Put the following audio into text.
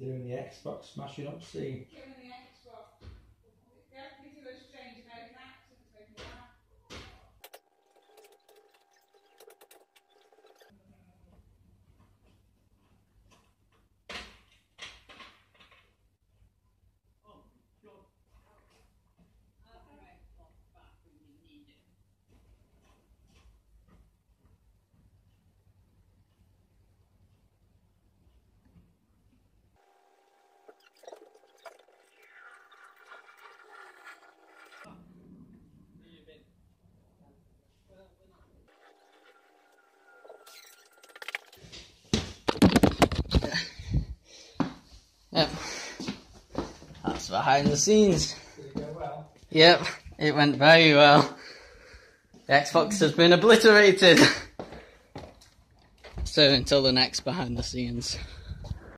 they're in the Xbox smashing up scene. Yep. That's behind the scenes. It well? Yep, it went very well. The Xbox has been obliterated. So until the next behind the scenes.